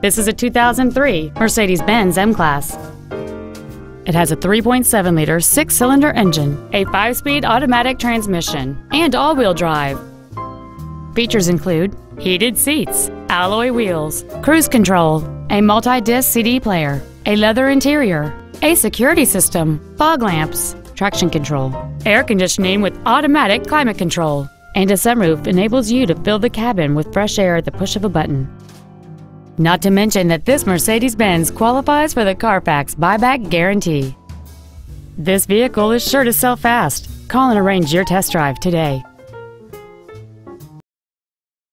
This is a 2003 Mercedes-Benz M-Class. It has a 3.7-liter six-cylinder engine, a five-speed automatic transmission, and all-wheel drive. Features include heated seats, alloy wheels, cruise control, a multi-disc CD player, a leather interior, a security system, fog lamps, traction control, air conditioning with automatic climate control, and a sunroof enables you to fill the cabin with fresh air at the push of a button. Not to mention that this Mercedes-Benz qualifies for the Carfax buyback guarantee. This vehicle is sure to sell fast. Call and arrange your test drive today.